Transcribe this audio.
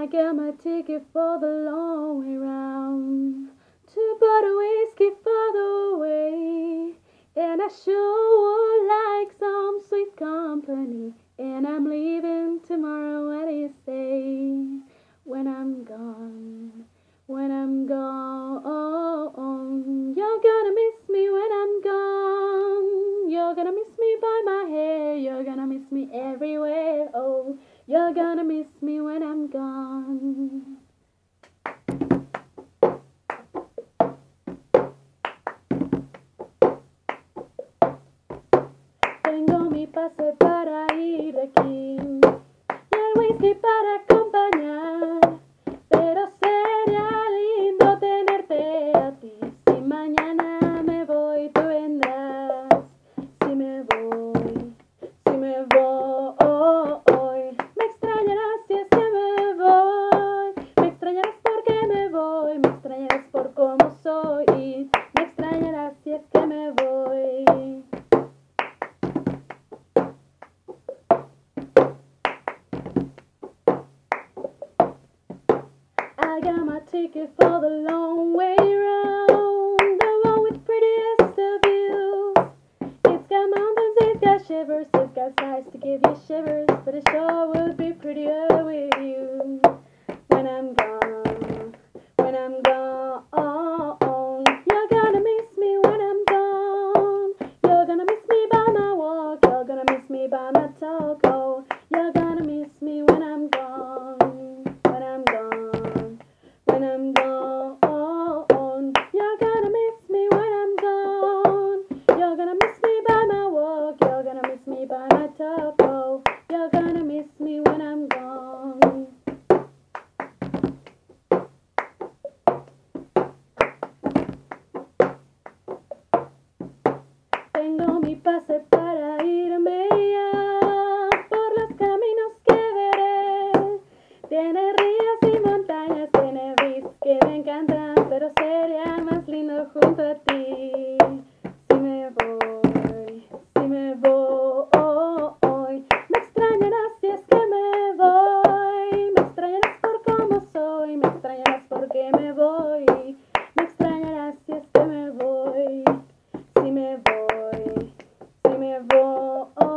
I got my ticket for the long way round to a whiskey for the way, and I sure like some sweet company. And I'm leaving tomorrow. What do you say? When I'm gone, when I'm gone, you're gonna miss me when I'm gone. You're gonna miss me by my hair. You're gonna miss me everywhere. Oh. You're gonna miss me when I'm gone. Tengo mi pase para ir aquí y el whisky para acompañar. Ticket for the long way round, the one with prettiest of views. It's got mountains, it's got shivers, it's got skies to give you shivers, but it sure would be prettier with you. When I'm gone, when I'm gone, you're gonna miss me when I'm gone. You're gonna miss me by my walk, you're gonna miss me by my talk. Oh, Tiene ríos y montañas, tiene beats que me encantan, pero sería más lindo junto a ti. Si me voy, si me voy, me extrañarás si es que me voy. Me extrañarás por cómo soy, me extrañarás porque me voy. Me extrañarás si es que me voy. Si me voy, si me voy.